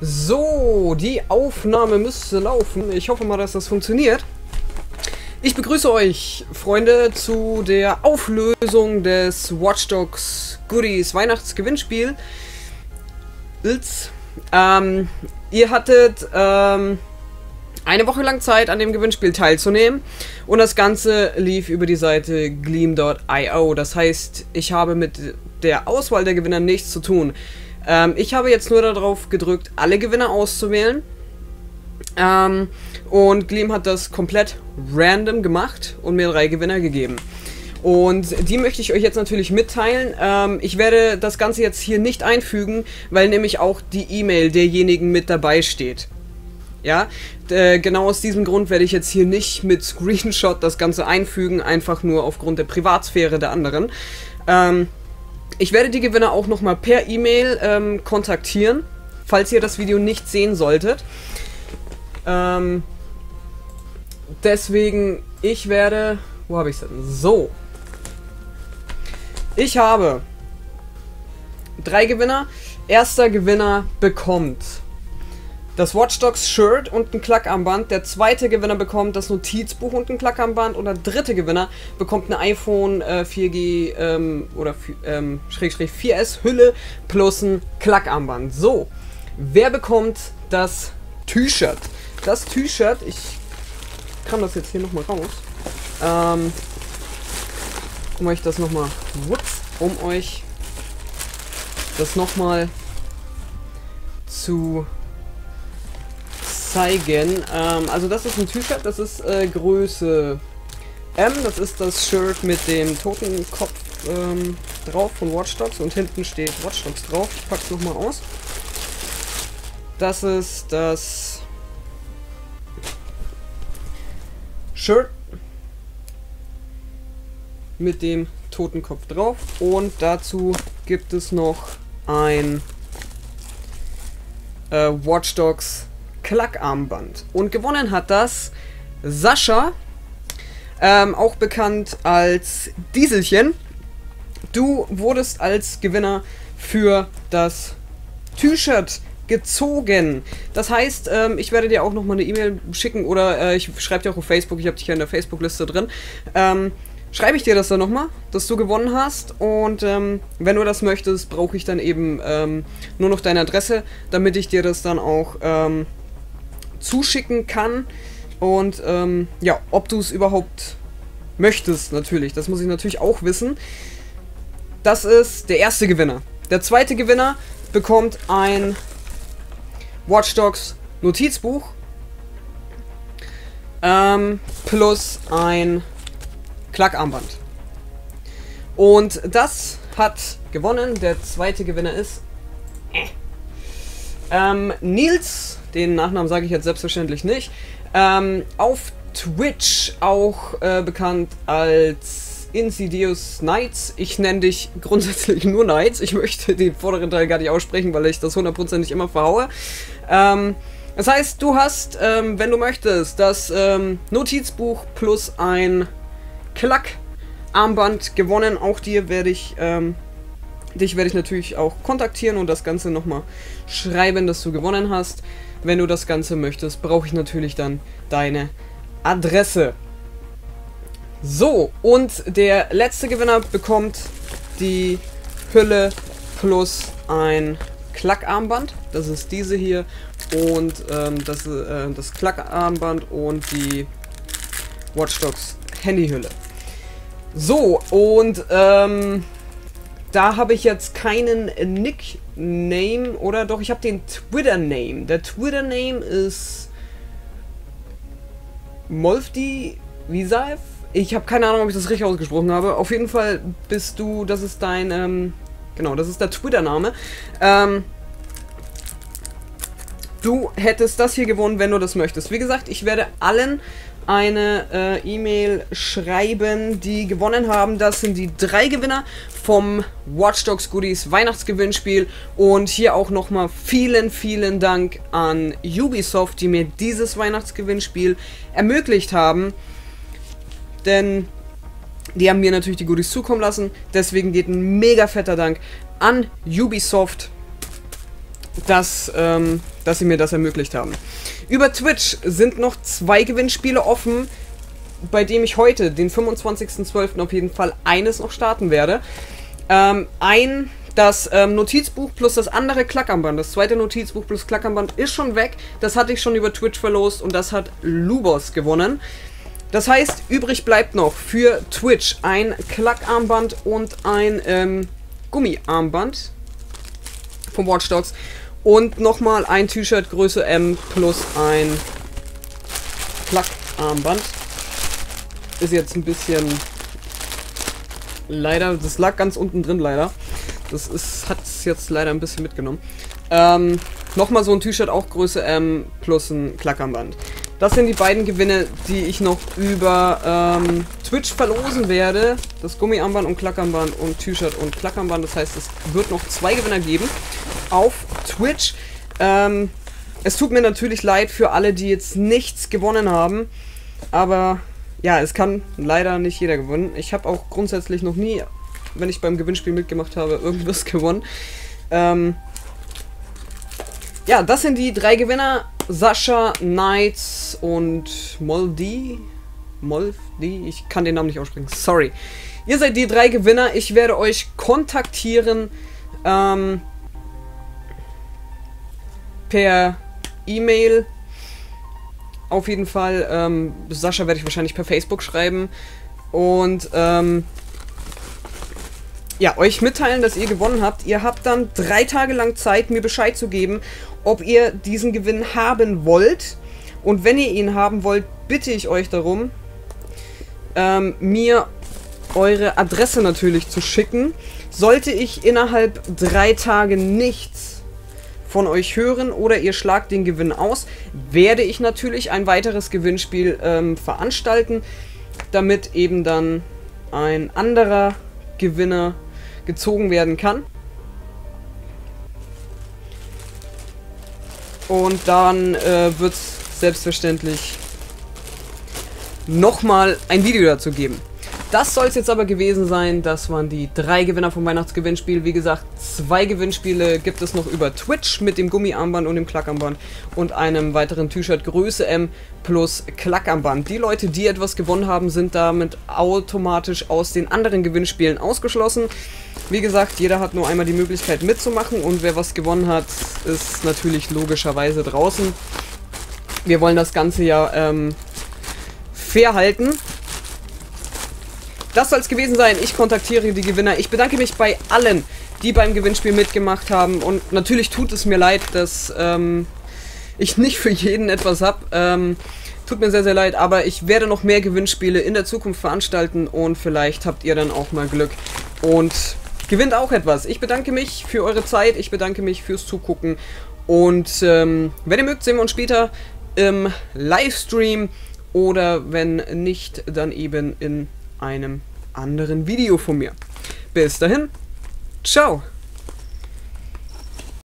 So, die Aufnahme müsste laufen. Ich hoffe mal, dass das funktioniert. Ich begrüße euch, Freunde, zu der Auflösung des Watch Dogs Goodies Weihnachtsgewinnspiel. Ähm, ihr hattet ähm, eine Woche lang Zeit, an dem Gewinnspiel teilzunehmen und das Ganze lief über die Seite gleam.io. Das heißt, ich habe mit der Auswahl der Gewinner nichts zu tun. Ähm, ich habe jetzt nur darauf gedrückt, alle Gewinner auszuwählen. Ähm, und Gleam hat das komplett random gemacht und mir drei Gewinner gegeben. Und die möchte ich euch jetzt natürlich mitteilen. Ähm, ich werde das Ganze jetzt hier nicht einfügen, weil nämlich auch die E-Mail derjenigen mit dabei steht. Ja, äh, genau aus diesem Grund werde ich jetzt hier nicht mit Screenshot das Ganze einfügen, einfach nur aufgrund der Privatsphäre der anderen. Ähm, ich werde die Gewinner auch nochmal per E-Mail ähm, kontaktieren, falls ihr das Video nicht sehen solltet. Ähm, deswegen, ich werde... Wo habe ich es denn? So. Ich habe drei Gewinner. Erster Gewinner bekommt das Watch Dogs Shirt und ein Klackarmband. Der zweite Gewinner bekommt das Notizbuch und ein Klackarmband. Und der dritte Gewinner bekommt eine iPhone äh, 4G ähm, oder ähm, Schrägstrich 4S Hülle plus ein Klackarmband. So, wer bekommt das T-Shirt? Das T-Shirt, ich kann das jetzt hier nochmal raus. Ähm, um euch das nochmal, um euch das nochmal zu zeigen. Ähm, also das ist ein T-Shirt, das ist äh, Größe M. Das ist das Shirt mit dem Totenkopf ähm, drauf von Watch Dogs und hinten steht Watch Dogs drauf. Ich pack's nochmal aus. Das ist das Shirt mit dem Totenkopf drauf und dazu gibt es noch ein äh, Watch Dogs Klackarmband. Und gewonnen hat das Sascha, ähm, auch bekannt als Dieselchen. Du wurdest als Gewinner für das T-Shirt gezogen. Das heißt, ähm, ich werde dir auch nochmal eine E-Mail schicken oder äh, ich schreibe dir auch auf Facebook, ich habe dich ja in der Facebook-Liste drin. Ähm, schreibe ich dir das dann nochmal, dass du gewonnen hast. Und ähm, wenn du das möchtest, brauche ich dann eben ähm, nur noch deine Adresse, damit ich dir das dann auch ähm, zuschicken kann. Und ähm, ja, ob du es überhaupt möchtest, natürlich. Das muss ich natürlich auch wissen. Das ist der erste Gewinner. Der zweite Gewinner bekommt ein Watch Dogs Notizbuch ähm, plus ein Klackarmband. Und das hat gewonnen. Der zweite Gewinner ist ähm, Nils den Nachnamen sage ich jetzt selbstverständlich nicht. Ähm, auf Twitch auch äh, bekannt als Insidious Knights. Ich nenne dich grundsätzlich nur Knights. Ich möchte den vorderen Teil gar nicht aussprechen, weil ich das hundertprozentig immer verhaue. Ähm, das heißt, du hast, ähm, wenn du möchtest, das ähm, Notizbuch plus ein Klack-Armband gewonnen. Auch dir werde ich ähm, dich werde ich natürlich auch kontaktieren und das Ganze nochmal schreiben, dass du gewonnen hast. Wenn du das Ganze möchtest, brauche ich natürlich dann deine Adresse. So, und der letzte Gewinner bekommt die Hülle plus ein Klackarmband. Das ist diese hier. Und ähm, das, äh, das Klackarmband und die Watch Dogs Handyhülle. So, und ähm, da habe ich jetzt keinen Nickname oder doch, ich habe den Twitter-Name. Der Twitter-Name ist Molfdi Visaev. Ich habe keine Ahnung, ob ich das richtig ausgesprochen habe. Auf jeden Fall bist du, das ist dein, ähm, genau, das ist der Twitter-Name. Ähm, du hättest das hier gewonnen, wenn du das möchtest. Wie gesagt, ich werde allen eine äh, E-Mail schreiben, die gewonnen haben. Das sind die drei Gewinner vom Watch Dogs Goodies Weihnachtsgewinnspiel. Und hier auch nochmal vielen, vielen Dank an Ubisoft, die mir dieses Weihnachtsgewinnspiel ermöglicht haben. Denn die haben mir natürlich die Goodies zukommen lassen. Deswegen geht ein mega fetter Dank an Ubisoft. Dass, ähm, dass sie mir das ermöglicht haben. Über Twitch sind noch zwei Gewinnspiele offen, bei dem ich heute, den 25.12. auf jeden Fall eines noch starten werde. Ähm, ein das ähm, Notizbuch plus das andere Klackarmband, das zweite Notizbuch plus Klackarmband ist schon weg. Das hatte ich schon über Twitch verlost und das hat Lubos gewonnen. Das heißt, übrig bleibt noch für Twitch ein Klackarmband und ein ähm, Gummiarmband vom Watch Dogs. Und nochmal ein T-Shirt Größe M plus ein Klackarmband. Ist jetzt ein bisschen... Leider, das lag ganz unten drin leider. Das hat es jetzt leider ein bisschen mitgenommen. Ähm, nochmal so ein T-Shirt, auch Größe M plus ein Klackarmband. Das sind die beiden Gewinne, die ich noch über ähm, Twitch verlosen werde. Das Gummiarmband und Klackarmband und T-Shirt und Klackarmband. Das heißt, es wird noch zwei Gewinner geben auf Twitch. Ähm, es tut mir natürlich leid für alle, die jetzt nichts gewonnen haben. Aber ja, es kann leider nicht jeder gewinnen. Ich habe auch grundsätzlich noch nie wenn ich beim Gewinnspiel mitgemacht habe, irgendwas gewonnen. Ähm, ja, das sind die drei Gewinner. Sascha, Knights und Moldi. Moldi? Ich kann den Namen nicht aussprechen. Sorry. Ihr seid die drei Gewinner. Ich werde euch kontaktieren ähm, per E-Mail. Auf jeden Fall. Ähm, Sascha werde ich wahrscheinlich per Facebook schreiben. Und ähm, ja, euch mitteilen, dass ihr gewonnen habt. Ihr habt dann drei Tage lang Zeit, mir Bescheid zu geben, ob ihr diesen Gewinn haben wollt. Und wenn ihr ihn haben wollt, bitte ich euch darum, ähm, mir eure Adresse natürlich zu schicken. Sollte ich innerhalb drei Tage nichts von euch hören oder ihr schlagt den Gewinn aus, werde ich natürlich ein weiteres Gewinnspiel ähm, veranstalten, damit eben dann ein anderer Gewinner gezogen werden kann. Und dann äh, wird es selbstverständlich nochmal ein Video dazu geben. Das soll es jetzt aber gewesen sein. Das waren die drei Gewinner vom Weihnachtsgewinnspiel. Wie gesagt, zwei Gewinnspiele gibt es noch über Twitch mit dem Gummiarmband und dem Klackarmband und einem weiteren T-Shirt Größe M plus Klackarmband. Die Leute, die etwas gewonnen haben, sind damit automatisch aus den anderen Gewinnspielen ausgeschlossen. Wie gesagt, jeder hat nur einmal die Möglichkeit mitzumachen und wer was gewonnen hat, ist natürlich logischerweise draußen. Wir wollen das Ganze ja ähm, fair halten. Das soll es gewesen sein. Ich kontaktiere die Gewinner. Ich bedanke mich bei allen, die beim Gewinnspiel mitgemacht haben. Und natürlich tut es mir leid, dass ähm, ich nicht für jeden etwas habe. Ähm, tut mir sehr, sehr leid, aber ich werde noch mehr Gewinnspiele in der Zukunft veranstalten und vielleicht habt ihr dann auch mal Glück und gewinnt auch etwas. Ich bedanke mich für eure Zeit, ich bedanke mich fürs Zugucken und ähm, wenn ihr mögt, sehen wir uns später im Livestream oder wenn nicht, dann eben in einem anderen Video von mir. Bis dahin, ciao!